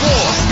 Perfect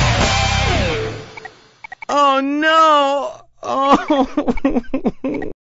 Oh no! Oh.